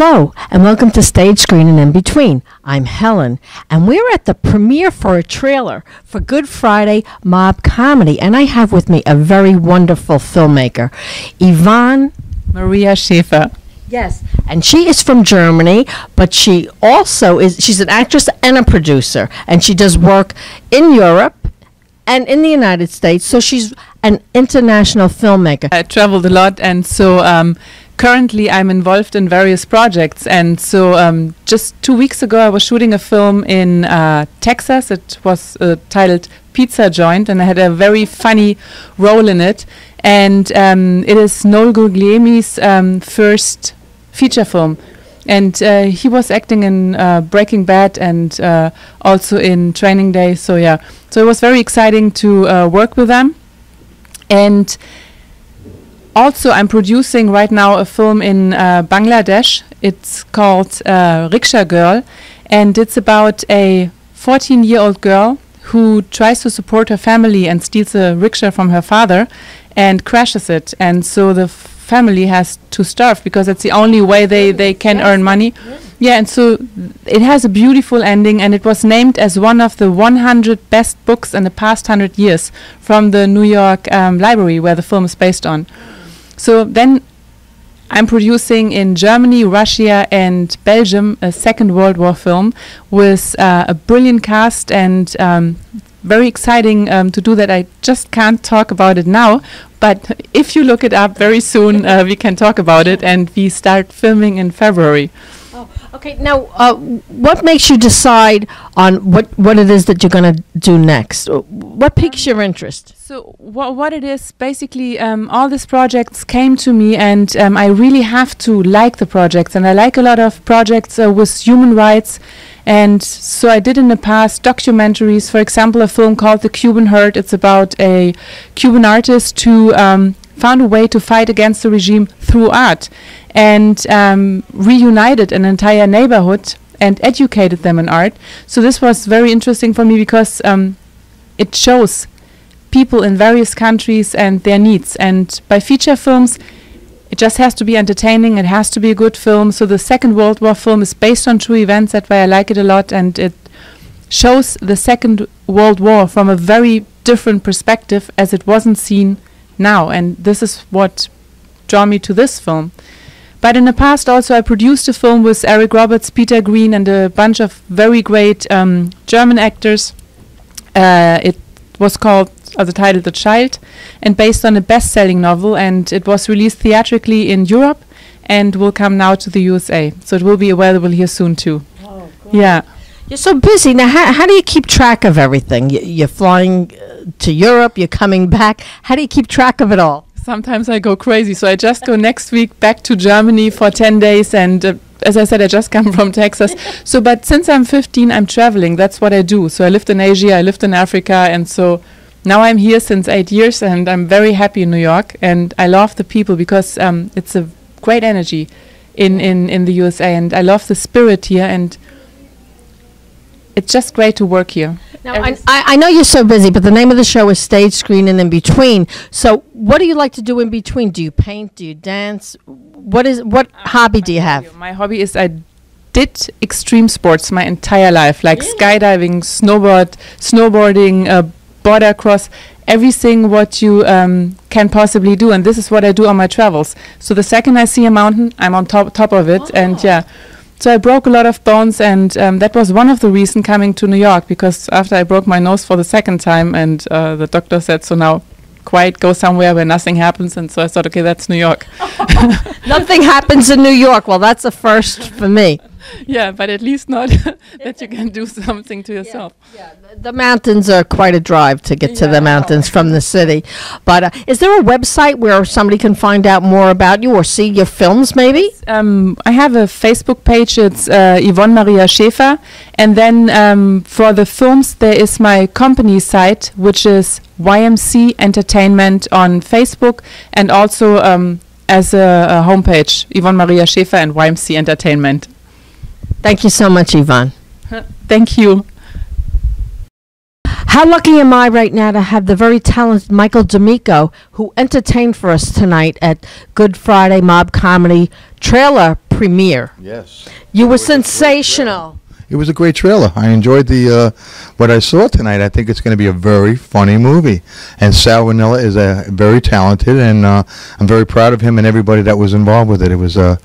Hello, and welcome to Stage Screen and In Between. I'm Helen, and we're at the premiere for a trailer for Good Friday Mob Comedy, and I have with me a very wonderful filmmaker, Yvonne. Maria Schäfer. Yes, and she is from Germany, but she also is, she's an actress and a producer, and she does work in Europe and in the United States, so she's an international filmmaker. I traveled a lot, and so um, currently I'm involved in various projects. And so um, just two weeks ago, I was shooting a film in uh, Texas. It was uh, titled Pizza Joint, and I had a very funny role in it. And um, it is Noel Gugliemi's um, first feature film. And uh, he was acting in uh, Breaking Bad and uh, also in Training Day. So, yeah. So it was very exciting to uh, work with them. And also, I'm producing right now a film in uh, Bangladesh. It's called uh, Rickshaw Girl, and it's about a 14 year old girl who tries to support her family and steals a rickshaw from her father and crashes it. And so the family has to starve because that's the only way they, they can Yes. earn money. Yeah, and so it has a beautiful ending, and it was named as one of the 100 best books in the past 100 years from the New York um, Library, where the film is based on. So then I'm producing in Germany, Russia, and Belgium a Second World War film with uh, a brilliant cast and um, very exciting um, to do that. I just can't talk about it now, but if you look it up very soon, uh, we can talk about it, and we start filming in February. Okay, now, uh, what makes you decide on what, what it is that you're going to do next? Uh, What piques your interest? So wha what it is basically, um, all these projects came to me, and um, I really have to like the projects, and I like a lot of projects uh, with human rights, and so I did in the past documentaries. For example, a film called The Cuban Herd. It's about a Cuban artist who um, found a way to fight against the regime through art, and um, reunited an entire neighborhood and educated them in art. So this was very interesting for me because um, it shows people in various countries and their needs. And by feature films, it just has to be entertaining. It has to be a good film. So the Second World War film is based on true events. That's why I like it a lot, and it shows the Second World War from a very different perspective as it wasn't seen now. And this is what drew me to this film. But in the past, also, I produced a film with Eric Roberts, Peter Greene, and a bunch of very great um, German actors. Uh, it was called, the title, The Child, and based on a best selling novel. And it was released theatrically in Europe and will come now to the USA. So it will be available here soon, too. Yeah. You're so busy. Now, how, how do you keep track of everything? Y- You're flying uh, to Europe, you're coming back. How do you keep track of it all? Sometimes I go crazy. So I just go next week back to Germany for 10 days. And uh, as I said, I just come from Texas. So, but since I'm 15, I'm traveling. That's what I do. So I lived in Asia, I lived in Africa. And so now I'm here since eight years and I'm very happy in New York. And I love the people because um, it's a great energy in, in, in the USA. And I love the spirit here. And it's just great to work here. Now, Every I, s- I I know you're so busy, but the name of the show is Stage Screen and In Between. So, what do you like to do in between? Do you paint? Do you dance? What is what hobby do you have? My hobby is I did extreme sports my entire life, like skydiving, snowboard, snowboarding, uh, border cross, everything what you um, can possibly do, and this is what I do on my travels. So the second I see a mountain, I'm on top top of it, and yeah. So I broke a lot of bones, and um, that was one of the reasons coming to New York because after I broke my nose for the second time, and uh, the doctor said, "So now, quiet, go somewhere where nothing happens." And so I thought, "Okay, that's New York." Nothing happens in New York. Well, that's a first for me. Yeah, but at least not that you can do something to yourself. Yeah, the, the mountains are quite a drive to get to Yeah, I the know. mountains from the city. But uh, is there a website where somebody can find out more about you or see your films, maybe? Um, I have a Facebook page. It's uh, Yvonne Maria Schäfer, and then um, for the films there is my company site, which is YMC Entertainment on Facebook, and also um, as a, a homepage, Yvonne Maria Schäfer and YMC Entertainment. Thank you so much, Yvonne. Thank you. How lucky am I right now to have the very talented Michael D'Amico, who entertained for us tonight at Good Friday Mob Comedy trailer premiere. Yes. You were was a great sensational. It was a great trailer. I enjoyed the uh, what I saw tonight. I think it's going to be a very funny movie. And Sal Rinella is a very talented, and uh, I'm very proud of him and everybody that was involved with it. It was a,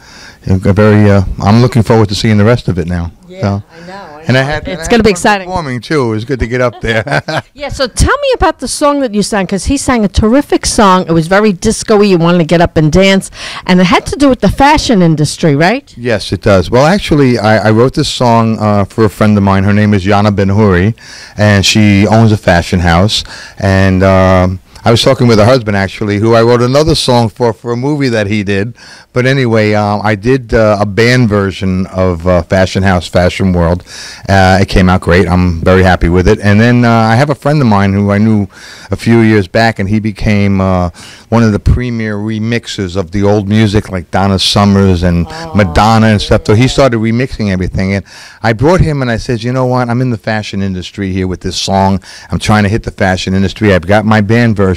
a very. Uh, I'm looking forward to seeing the rest of it now. So- I know. And I had. It's going to be exciting. Warming too. It was good to get up there. Yeah, so tell me about the song that you sang because he sang a terrific song. It was very disco-y. You wanted to get up and dance, and it had to do with the fashion industry, right? Yes, it does. Well, actually, I, I wrote this song uh, for a friend of mine. Her name is Yana Ben Huri, and she owns a fashion house. And um, I was talking with her husband, actually, who I wrote another song for for a movie that he did. But anyway, um, I did uh, a band version of uh, Fashion House, Fashion World. Uh, it came out great. I'm very happy with it. And then uh, I have a friend of mine who I knew a few years back, and he became uh, one of the premier remixers of the old music, like Donna Summers and Madonna and stuff. So he started remixing everything. And I brought him and I said, you know what? I'm in the fashion industry here with this song. I'm trying to hit the fashion industry. I've got my band version.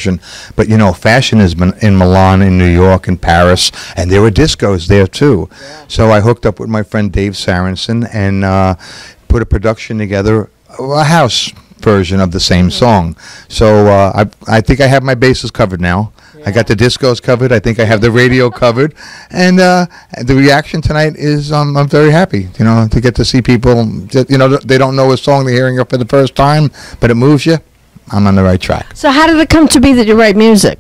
But, you know, fashion has been in Milan, in New York, in Paris, and there were discos there too. So I hooked up with my friend Dave Sarenson and uh, put a production together, a house version of the same song. So uh, I, I think I have my bases covered now. I got the discos covered. I think I have the radio covered, and uh, the reaction tonight is um, I'm very happy. You know, to get to see people. that, You know, they don't know a song they're hearing it for the first time, but it moves you. I'm on the right track. So how did it come to be that you write music?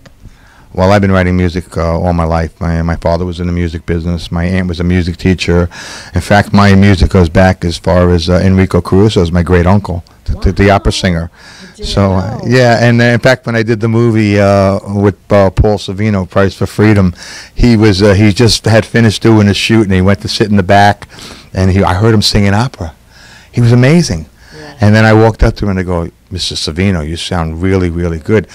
Well, I've been writing music uh, all my life. My my father was in the music business. My aunt was a music teacher. In fact, my music goes back as far as uh, Enrico Caruso is my great uncle, the, the, the opera singer. So uh, yeah, and uh, in fact, when I did the movie uh, with uh, Paul Sorvino, Price for Freedom, he was uh, he just had finished doing a shoot, and he went to sit in the back, and he I heard him singing opera. He was amazing. And then I walked up to him and I go, Mr. Sorvino, you sound really, really good,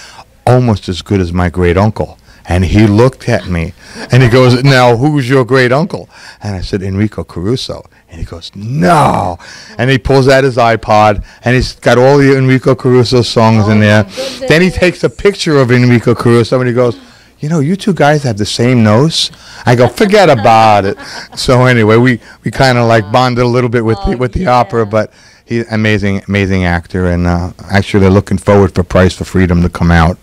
almost as good as my great uncle. And he looked at me and he goes, Now, who's your great uncle? And I said, Enrico Caruso. And he goes, No. And he pulls out his iPod and he's got all the Enrico Caruso songs in oh there. Then he takes a picture of Enrico Caruso and he goes, you know, you two guys have the same nose. I go, forget about it. So anyway, we, we kind of like bonded a little bit with the, oh, with the opera, but he's amazing, amazing actor, and uh, actually looking forward for Price for Freedom to come out.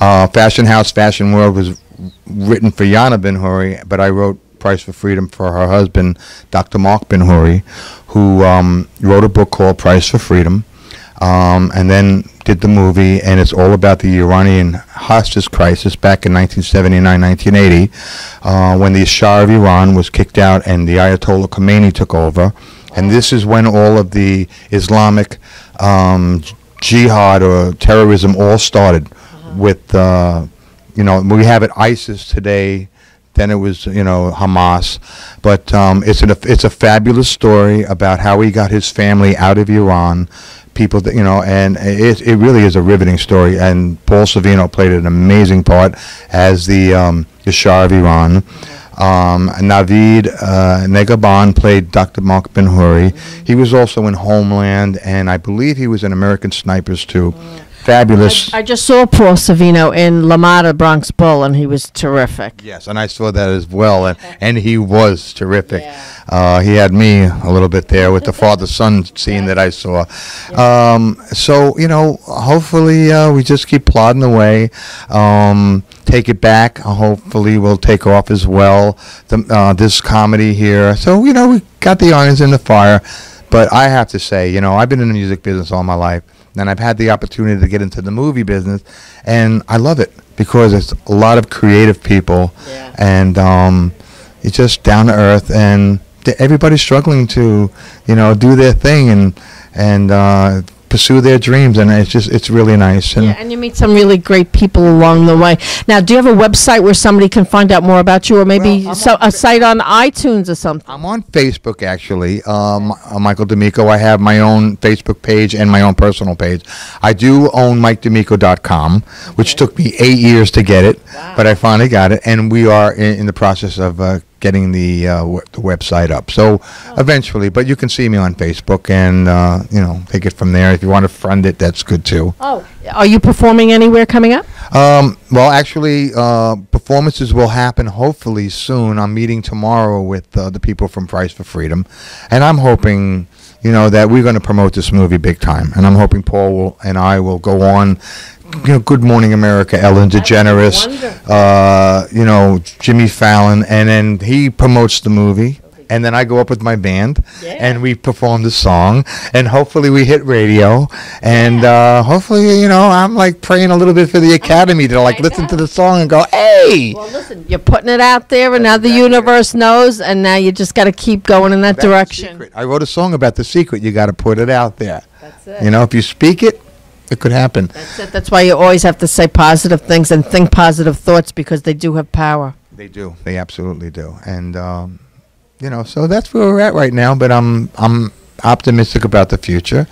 Uh, Fashion House, Fashion World was written for Yana Ben Huri, but I wrote Price for Freedom for her husband, Dr. Mark Ben Huri, who um, wrote a book called Price for Freedom um, and then did the movie, and it's all about the Iranian hostage crisis back in 1979, 1980, uh, when the Shah of Iran was kicked out and the Ayatollah Khomeini took over. And this is when all of the Islamic um, jihad or terrorism all started with, uh, you know, we have it ISIS today, then it was you know Hamas, but um, it's an it's a fabulous story about how he got his family out of Iran, people that you know, and it it really is a riveting story. And Paul Sorvino played an amazing part as the um, the Shah of Iran. Um, Navid uh, Negahban played Dr. Mark Ben Huri. He was also in Homeland, and I believe he was in American Snipers too. Fabulous. I just saw Paul Sorvino in LaMotta Bronx Bull, and he was terrific. Yes, and I saw that as well, and, and he was terrific. Yeah. Uh, he had me a little bit there with the father-son scene that I saw. Um, so you know, hopefully uh, we just keep plodding away. Um, take it back. Hopefully we'll take off as well. The, uh, this comedy here. So you know, we got the irons in the fire. But I have to say, you know, I've been in the music business all my life, and I've had the opportunity to get into the movie business, and I love it because it's a lot of creative people, Yeah. and um, it's just down to earth, and everybody's struggling to, you know, do their thing and and uh, pursue their dreams, and it's just it's really nice. And Yeah, and you meet some really great people along the way. Now, do you have a website where somebody can find out more about you, or maybe Well, so, a Fa- site on iTunes or something? I'm on Facebook actually, um, uh, Michael D'Amico. I have my own Facebook page and my own personal page. I do own MikeD'Amico.com, which took me eight years to get it, but I finally got it, and we are in, in the process of uh, getting the uh, w- the website up. So eventually, but you can see me on Facebook, and uh, you know, take it from there. If you want to friend it, that's good too. Oh, are you performing anywhere coming up? Um, well, actually, uh, performances will happen hopefully soon. I'm meeting tomorrow with uh, the people from Price for Freedom, and I'm hoping, you know, that we're going to promote this movie big time. And I'm hoping Paul will, and I will go on. You know, Good Morning America, Ellen DeGeneres, uh, you know, Jimmy Fallon, and then he promotes the movie. And then I go up with my band, and we perform the song, and hopefully we hit radio, and uh, hopefully, you know, I'm like praying a little bit for the Academy to like listen to the song and go, "Hey, Well, listen, you're putting it out there, and now the universe knows, and now you just got to keep going in that That's direction. I wrote a song about the secret. You got to put it out there. That's it. You know, if you speak it, it could happen. That's it. That's why you always have to say positive things and think positive thoughts because they do have power. They do. They absolutely do. And um, you know, so that's where we're at right now. But I'm I'm optimistic about the future,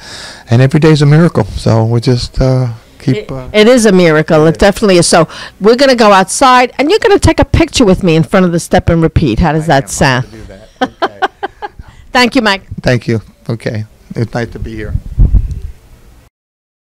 and every day's a miracle. So we just uh, keep. Uh, It is a miracle. It definitely is. So we're going to go outside, and you're going to take a picture with me in front of the step and repeat. How does that sound? do that. Okay. Thank you, Mike. Thank you. Okay, it's nice to be here.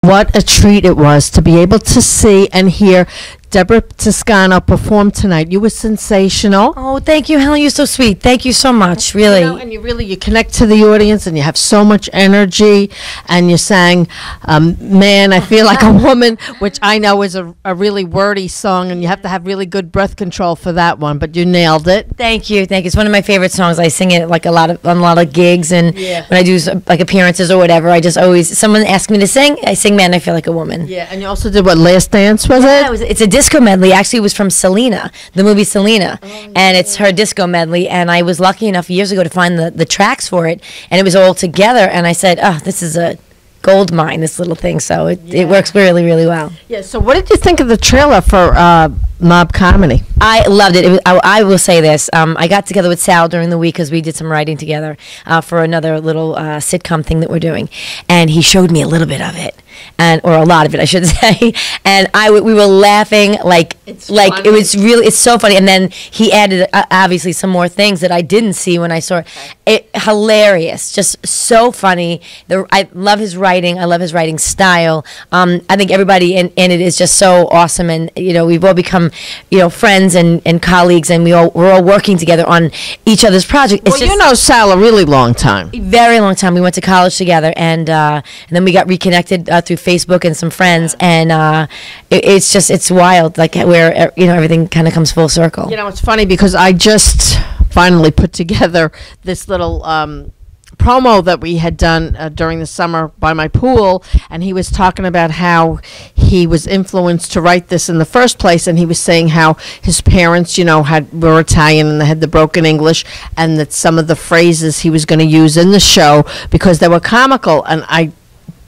What a treat it was to be able to see and hear Debra Toscano performed tonight. You were sensational. Oh, thank you, Helen. You're so sweet. Thank you so much. Really. You know, and you really you connect to the audience and you have so much energy and you sang um, man i feel like a woman which i know is a, a really wordy song and you have to have really good breath control for that one but you nailed it Thank you, thank you. It's one of my favorite songs. I sing it like a lot of on a lot of gigs, and Yeah. when I do like appearances or whatever, I just always someone asks me to sing, I sing "Man, I Feel Like a Woman." yeah and you also did what last dance was Yeah, it it was, it's a disco medley. Actually, was from Selena, the movie Selena, and it's her disco medley. And I was lucky enough years ago to find the, the tracks for it, and it was all together. And I said, "Oh, this is a gold mine, this little thing." So it, it works really, really well. yeah so what did you think of the trailer for uh, mob comedy I loved it. it was, I, I will say this. Um, I got together with Sal during the week because we did some writing together uh, for another little uh, sitcom thing that we're doing, and he showed me a little bit of it, and or a lot of it, I should say. And I w- we were laughing like It's like funny. it was really it's so funny. And then he added uh, obviously some more things that I didn't see when I saw it. It hilarious, just so funny. The I love his writing. I love his writing style. Um, I think everybody in, in it is just so awesome, and you know we've all become you know friends and, and colleagues, and we all we're all working together on each other's project. It's well you know sal a really long time very long time. We went to college together, and uh, and then we got reconnected uh, through Facebook and some friends, and uh, it, it's just it's wild, like where uh, you know everything kind of comes full circle. You know, it's funny because I just finally put together this little um, promo that we had done uh, during the summer by my pool, and he was talking about how he was influenced to write this in the first place, and he was saying how his parents, you know, had were Italian and they had the broken English, and that some of the phrases he was going to use in the show because they were comical, and I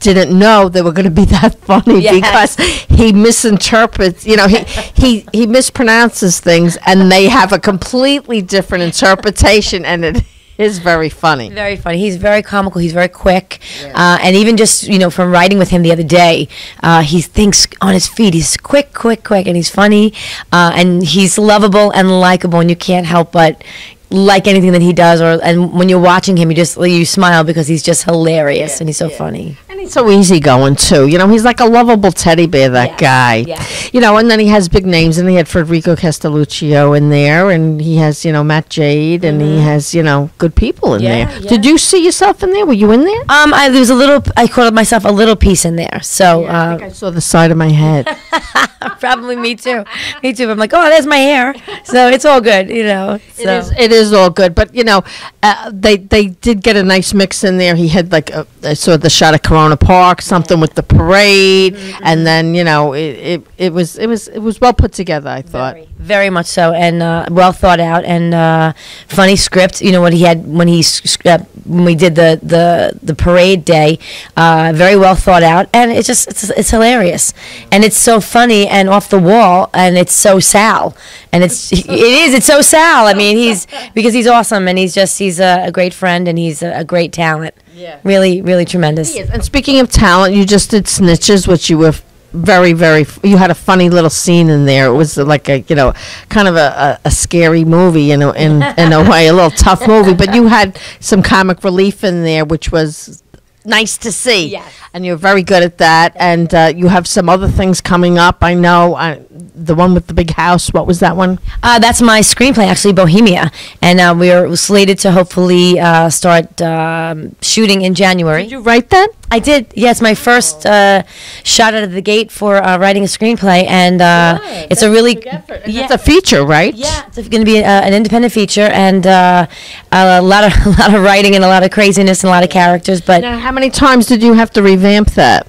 didn't know they were going to be that funny Yes. because he misinterprets you know he he he mispronounces things and they have a completely different interpretation and it is very funny Very funny. He's very comical. He's very quick, uh, and even just you know from writing with him the other day, uh, he thinks on his feet. He's quick, quick, quick, and he's funny, uh, and he's lovable and likable, and you can't help but like anything that he does. Or and when you're watching him, you just you smile because he's just hilarious and he's so funny. and he's so easygoing too you know he's like a lovable teddy bear that Yeah, guy yeah. you know and then he has big names and he had Federico Castelluccio in there and he has you know Matt Jade and he has you know good people in Mm-hmm. Yeah, there yeah. did you see yourself in there were you in there Um, I, there was a little. I called myself a little piece in there. So I uh, think I saw the side of my head probably me too. Me too. I'm like, oh, there's my hair. So it's all good, you know. It So. is. It is all good, but you know, uh, they they did get a nice mix in there. He had like a, I saw the shot of Corona Park, something with the parade, and then you know, it, it it was it was it was well put together. I thought. Very, very much so, and uh, well thought out, and uh, funny script. You know what he had when he s- uh, when we did the the the parade day. Uh, very well thought out, and it's just it's, it's hilarious, and it's so funny and off the wall, and it's so Sal, and it's it is it's so Sal. I mean, he's because he's awesome, and he's just he's a, a great friend, and he's a, a great talent. Yeah. Really, really tremendous. Yes, And speaking of talent, you just did Snitches, which you were f- very, very. f- You had a funny little scene in there. It was like a, you know, kind of a, a, a scary movie, you know, in in a way, a little tough movie. But you had some comic relief in there, which was nice to see. Yes. And you're very good at that. And uh, you have some other things coming up. I know uh, the one with the big house. What was that one? Uh, that's my screenplay, actually, Bohemia, and uh, we are slated to hopefully uh, start um, shooting in January. Did you write that? I did. Yeah, it's my first uh, shot out of the gate for uh, writing a screenplay, and uh, it's a really Yeah. yeah. It's a feature, right? Yeah, it's going to be uh, an independent feature, and uh, a lot of a lot of writing and a lot of craziness and a lot of characters. But uh, Now, how many times did you have to revamp that?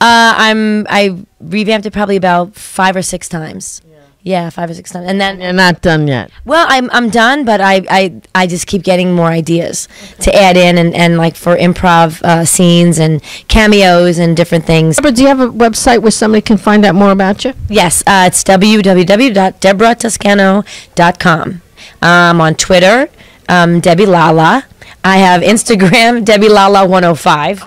I'm I revamped it probably about five or six times. Yeah, five or six times, and then You're not done yet. Well, I'm I'm done, but I I, I just keep getting more ideas to add in and, and like for improv uh, scenes and cameos and different things. But do you have a website where somebody can find out more about you? Yes, uh, it's www.deborahtuscano.com. I'm on Twitter, um, Debbie Lala. I have Instagram, Debbie Lala 105,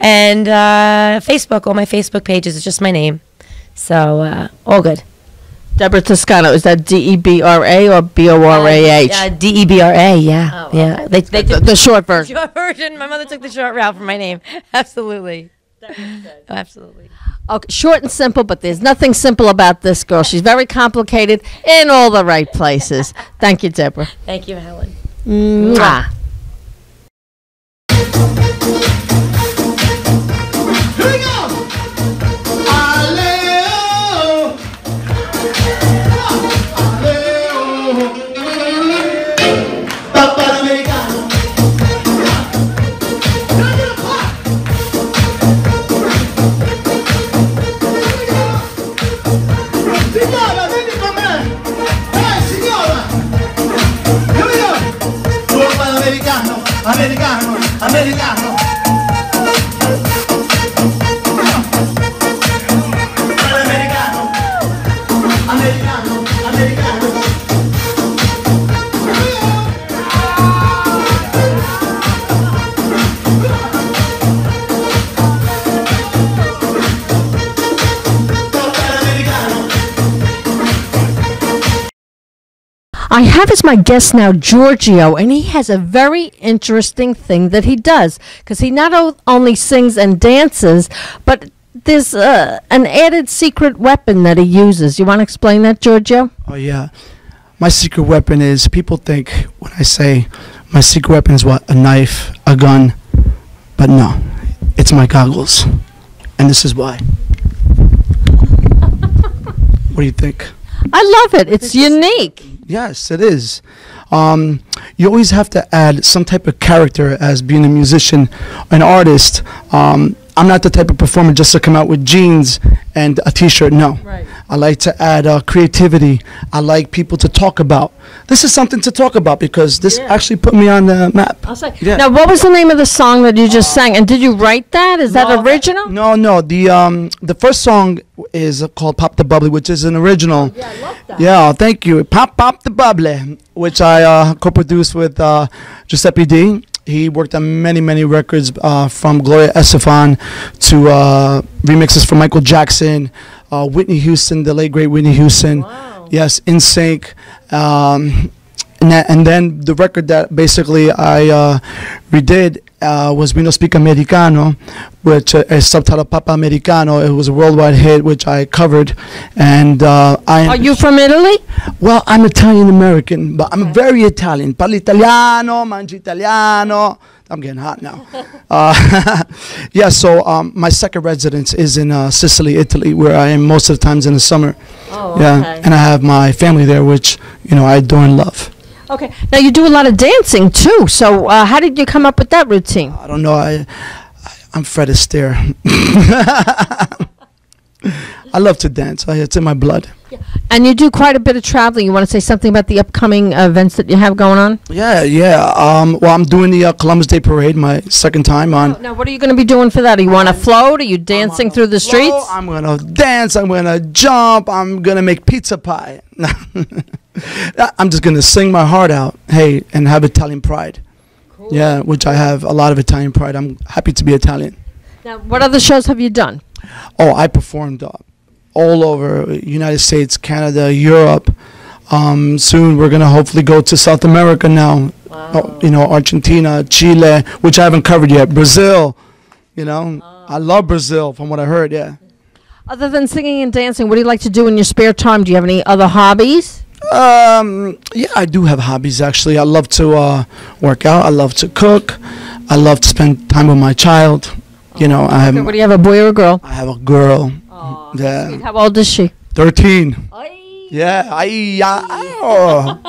and uh, Facebook. All my Facebook pages is just my name, so uh, all good. Debra Toscano. Is that D E B R A or B O R A H? Uh, D E B R A. Yeah, yeah. They they The, the short version. short version. My mother took the short route for my name. Absolutely. Absolutely. Okay, short and simple, but there's nothing simple about this girl. She's very complicated in all the right places. Thank you, Debra. Thank you, Helen. Mwah. Here americano, americano, I have as my guest now Giorgio, and he has a very interesting thing that he does because he not o- only sings and dances, but there's uh, an added secret weapon that he uses. You want to explain that, Giorgio? Oh yeah, my secret weapon is people think when I say my secret weapon is what a knife, a gun, but no, it's my goggles, and this is why. what do you think? I love it. It's unique. Yes, it is. Um, you always have to add some type of character as being a musician, an artist. Um, I'm not the type of performer just to come out with jeans and a T-shirt. No, Right. I like to add uh, creativity. I like people to talk about. This is something to talk about because this Yeah. actually put me on the map. I'll say. Yeah. Now, what was the name of the song that you just sang? And did you write that? Is that original? No, no. The um the first song is uh, called "Pop the Bubbly," which is an original. Yeah, I love that. Yeah, thank you. Pop Pop the Bubbly, which I uh, co-produced with uh, Giuseppe D. He worked on many, many records uh, from Gloria Estefan to uh, remixes from Michael Jackson, uh, Whitney Houston, the late great Whitney Houston. Wow. Yes, NSYNC. Um, and, that, and then the record that basically I uh, redid uh, was We No Speak Americano, which uh, is subtitled Papa Americano. It was a worldwide hit, which I covered. And uh, I Are you from Italy? well, I'm Italian American, but I'm very Italian. Parlo italiano, mangio italiano. I'm getting hot now. uh, yeah, so um, my second residence is in uh, Sicily, Italy, where I am most of the times in the summer. Oh, Yeah, and I have my family there, which you know I adore and love. Okay. Now you do a lot of dancing too. So uh, how did you come up with that routine? I don't know. I, I I'm Fred Astaire. I love to dance. I, it's in my blood. Yeah. And you do quite a bit of traveling. You want to say something about the upcoming events that you have going on? Yeah, yeah. Um, well, I'm doing the uh, Columbus Day Parade, my second time on. Now, what are you going to be doing for that? Are you want to float? Are you dancing through the streets? I'm gonna dance. I'm gonna jump. I'm gonna make pizza pie. I'm just gonna sing my heart out. Hey, and have Italian pride. Yeah, which I have a lot of Italian pride. I'm happy to be Italian. Now, what other shows have you done? Oh, I performed uh, all over United States, Canada, Europe. Um, soon we're gonna hopefully go to South America now. Oh, you know, Argentina, Chile, which I haven't covered yet. Brazil. You know, I love Brazil from what I heard. Yeah. Other than singing and dancing, what do you like to do in your spare time? Do you have any other hobbies? Um, yeah, I do have hobbies actually. I love to uh, work out. I love to cook. I love to spend time with my child. You know, I have What do you have, a boy or a girl? I have a girl. Yeah, How old is she? thirteen. Yeah, I, yeah, oh.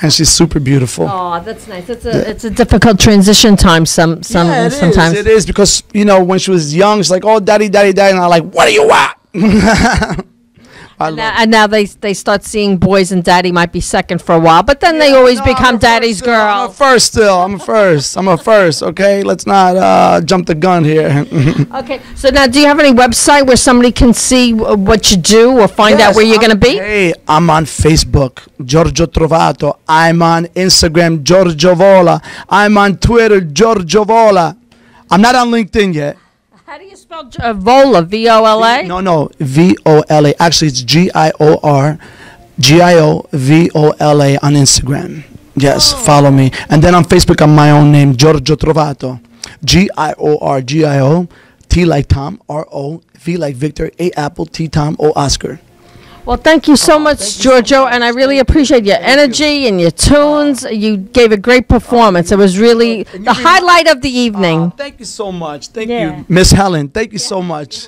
and she's super beautiful. Oh, that's nice. It's a it's a difficult transition time. Some some yeah, it is, sometimes. it is because you know when she was young, she's like, "Oh, daddy, daddy, daddy," and I'm like, "What do you want?" I love Now, and now they they start seeing boys and daddy might be second for a while, but then they always No, become daddy's still. I'm a girl. first still. I'm a first. I'm a first. Okay, let's not uh, jump the gun here. Okay, so now do you have any website where somebody can see w- what you do or find out where you're going to be? Hey, I'm on Facebook, Giorgio Trovato. I'm on Instagram, Giorgio Vola. I'm on Twitter, Giorgio Vola. I'm not on LinkedIn yet. Uh, Vola? V O L A. No, no, V O L A. Actually, it's G I O R, G I O V O L A on Instagram. Yes, Oh. follow me. And then on Facebook, I'm my own name, Giorgio Trovato. G I O R G I O, T like Tom, R O, V like Victor, A Apple, T Tom, O Oscar. Well, thank you so much, Giorgio, and I really appreciate your energy and your tunes. You gave a great performance. It was really the highlight of the ah, evening. Oh, thank you so much. Thank Yeah. you, Miss Helen. Thank you so much.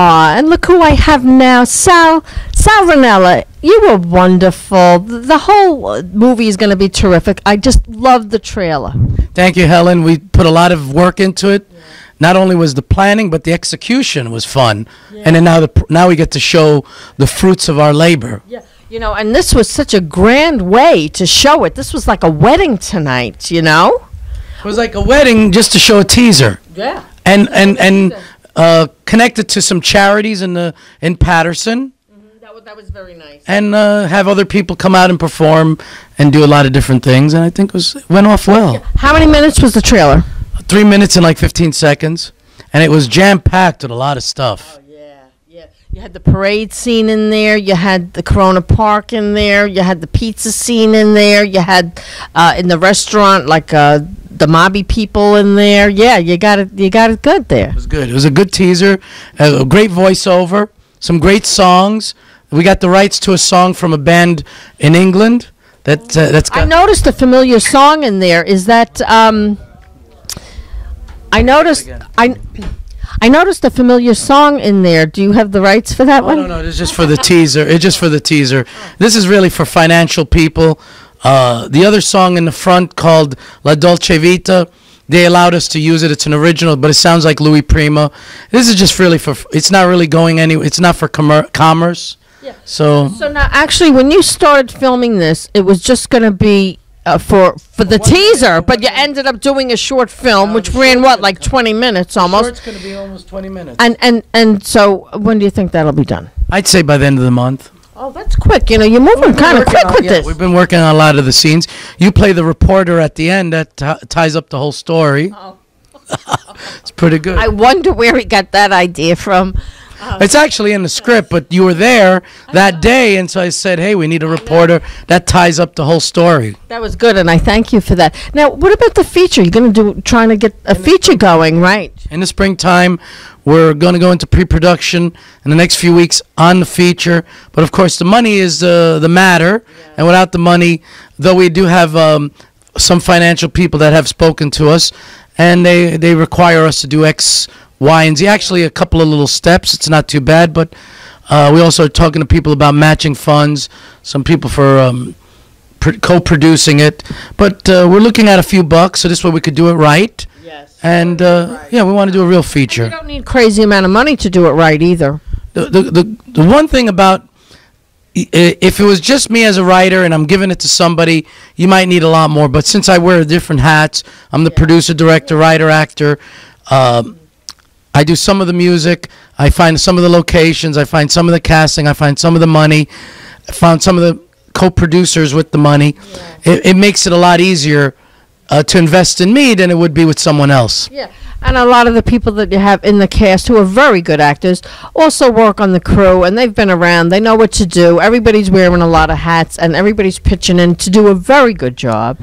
Aw, and look who I have now, Sal Sal Rinella. You were wonderful. The, whole uh, movie is going to be terrific. I just love the trailer. Thank you, Helen. We put a lot of work into it. Not only was the planning, but the execution was fun. And then now the now we get to show the fruits of our labor. Yeah, you know, and this was such a grand way to show it. This was like a wedding tonight. You know. It was like a wedding just to show a teaser. Yeah. And and and uh, connected to some charities in the in Paterson. That was, that was very nice. and uh, have other people come out and perform and do a lot of different things. And I think it was it went off well. How many minutes was the trailer? Three minutes and like 15 seconds, and it was jam packed with a lot of stuff. Yeah, yeah. You had the parade scene in there. You had the Corona Park in there. You had the pizza scene in there. You had uh, in the restaurant like uh, the mobby people in there. Yeah, you got it. You got it good there. It was good. It was a good teaser, a, great voiceover, some great songs. We got the rights to a song from a band in England that uh, that's I noticed a familiar song in there. Is that um? I noticed. I. I noticed a familiar song in there. Do you have the rights for that Oh, one? no, no, it's just for the teaser. It's just for the teaser. This is really for financial people. Uh, the other song in the front called La Dolce Vita, they allowed us to use it. It's an original, but it sounds like Louis Prima. This is just really for, it's not really going anywhere. It's not for commer- commerce. Yeah. So, So now, actually, when you started filming this, it was just going to be uh, for for the teaser, but you ended up doing a short film, which ran what, like twenty minutes almost. going to be almost 20 minutes. And and and so, when do you think that'll be done? I'd say by the end of the month. Oh, that's quick. You know, you're moving kind of quick with Yeah, this. we've been working on a lot of the scenes. You play the reporter at the end. That t- ties up the whole story. it's pretty good. I wonder where he got that idea from. It's actually in the script, but you were there that day, and so I said, "Hey, we need a reporter that ties up the whole story." That was good, and I thank you for that. Now, what about the feature? You're going to do trying to get a feature going, right? In the springtime, we're going to go into pre-production in the next few weeks on the feature. But of course, the money is uh, the matter, and without the money, though we do have um, some financial people that have spoken to us, and they they require us to do X, Y, and Z. Actually, a couple of little steps. It's not too bad, but uh, we also are talking to people about matching funds. Some people for. Um, pr- co-producing it, but uh, we're looking at a few bucks, so this way we could do it right. Yes. And uh, yeah, we want to do a real feature. You feature. don't need crazy amount of money to do it right either. The, the, the, the one thing about i- i- if it was just me as a writer and I'm giving it to somebody, you might need a lot more. But since I wear different hats, I'm the producer, director, writer, actor. Um, I do some of the music. I find some of the locations. I find some of the casting. I find some of the money. I found some of the co-producers with the money. It, it makes it a lot easier uh, to invest in me than it would be with someone else. Yeah. And a lot of the people that you have in the cast who are very good actors also work on the crew and they've been around. They know what to do. Everybody's wearing a lot of hats and everybody's pitching in to do a very good job.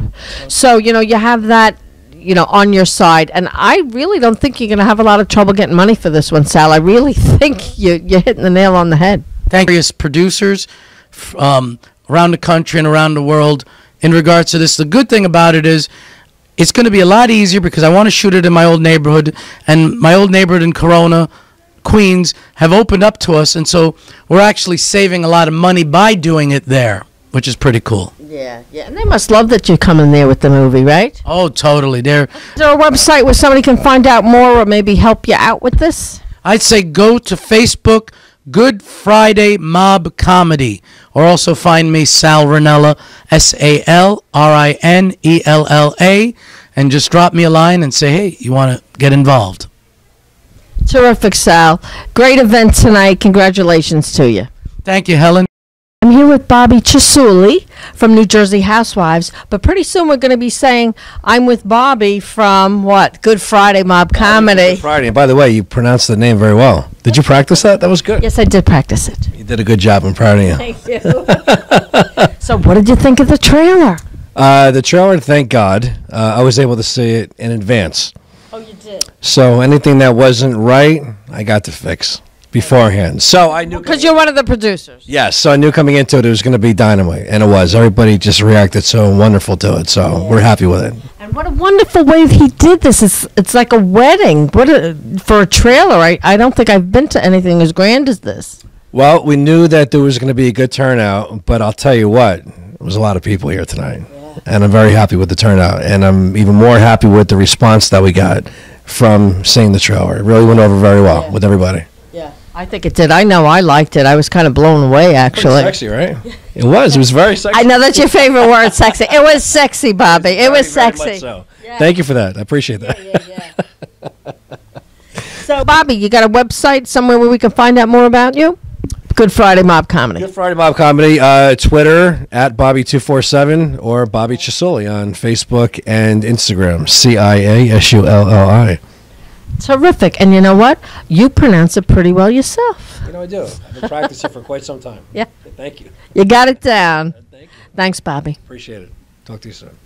So, you know, you have that, you know, on your side. And I really don't think you're going to have a lot of trouble getting money for this one, Sal. I really think you, you're hitting the nail on the head. Thank various producers um, around the country and around the world in regards to this. The good thing about it is it's going to be a lot easier because I want to shoot it in my old neighborhood, and my old neighborhood in Corona, Queens, have opened up to us, and so we're actually saving a lot of money by doing it there, which is pretty cool. Yeah, yeah. And they must love that you're coming there with the movie, right? Oh, totally. There, Is there a website where somebody can find out more or maybe help you out with this? I'd say go to Facebook, Good Friday Mob Comedy, or also find me Sal Rinella, S A L R I N E L L A, and just drop me a line and say, hey, you want to get involved. Terrific, Sal. Great event tonight. Congratulations to you. Thank you, Helen. I'm here with Bobby Ciasulli from New Jersey Housewives, but pretty soon we're going to be saying I'm with Bobby from what? Good Friday Mob Comedy. Friday. And by the way, you pronounced the name very well. Did you practice that? That was good. Yes, I did practice it. You did a good job. I'm proud of you. Thank you. so, what did you think of the trailer? Uh, the trailer, thank God, uh, I was able to see it in advance. Oh, you did. So anything that wasn't right, I got to fix beforehand. So I knew. Because you're one of the producers. Yes, so I knew coming into it it was going to be dynamite, and it was. Everybody just reacted so wonderful to it, so we're happy with it. And what a wonderful way he did this. It's it's like a wedding. What a for a trailer. I I don't think I've been to anything as grand as this. Well, we knew that there was going to be a good turnout, but I'll tell you what, there was a lot of people here tonight, and I'm very happy with the turnout, and I'm even more happy with the response that we got from seeing the trailer. It really went over very well with everybody. Yeah, I think it did. I know I liked it. I was kind of blown away actually. Pretty Sexy, right? It was. It was very sexy. I know that's your favorite word, sexy. It was sexy, Bobby. It was Very, much sexy. so. Thank you for that. I appreciate that. So, Bobby, you got a website somewhere where we can find out more about you? Good Friday Mob Comedy. Good Friday Mob Comedy. Uh, Twitter at Bobby247 or Bobby Ciasulli on Facebook and Instagram. C I A S U L L I. Terrific. And you know what? You pronounce it pretty well yourself. You know, I do. I've been practicing for quite some time. Yeah. Thank you. You got it down. Thanks, Bobby. Appreciate it. Talk to you soon.